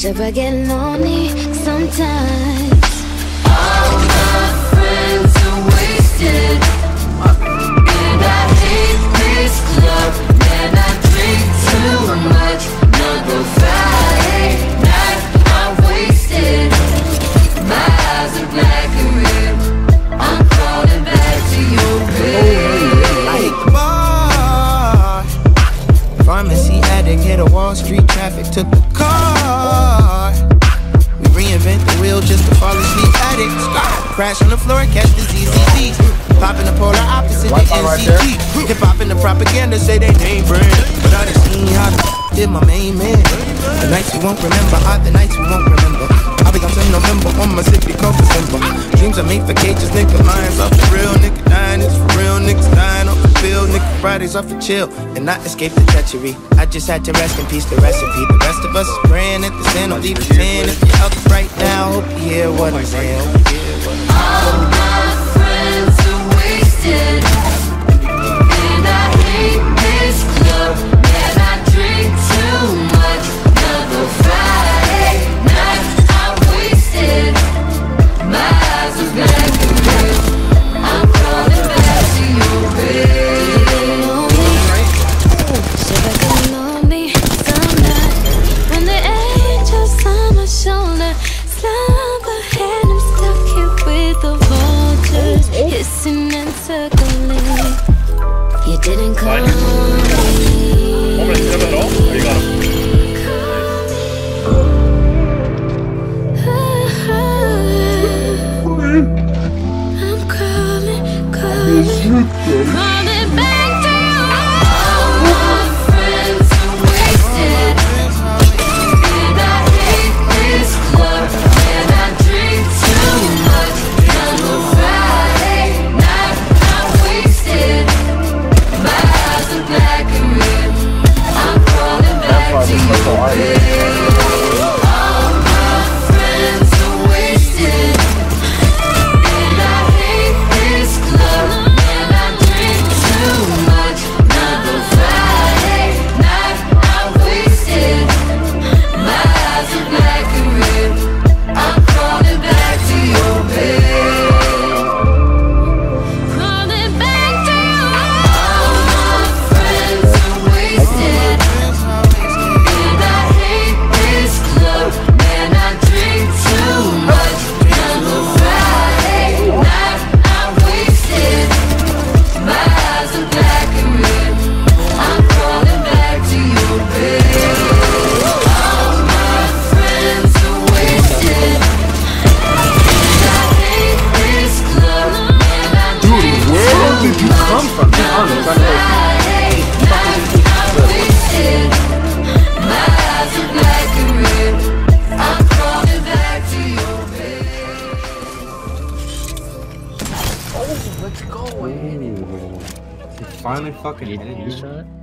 Should I get lonely sometimes? All my friends are wasted. And I hate this club. Man, I drink too much. Another Friday night I'm wasted. My eyes are black and red. I'm crawling back to your bed. Like the. Pharmacy addict hit a Wall Street traffic, took the addicts. Crash on the floor, catch the ZZZ. Pop in the polar opposite the NCT. Hip hop and the propaganda say they name brand. But I done seen how the did my main man. The nights you won't remember are the nights we won't remember. I'll be on till November on my city called December. Dreams are made for cages, nigga. Lions off the real, nigga. Fridays off for chill and not escape the treachery. I just had to rest in peace, the recipe. The rest of us is praying at the sin, don't leave the sin. If you're up right now, hope you hear what I'm saying. Hissing and circling. You didn't call me. Let's go. He finally fucking hit it. dude.